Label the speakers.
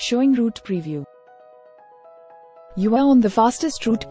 Speaker 1: Showing route preview. You are on the fastest route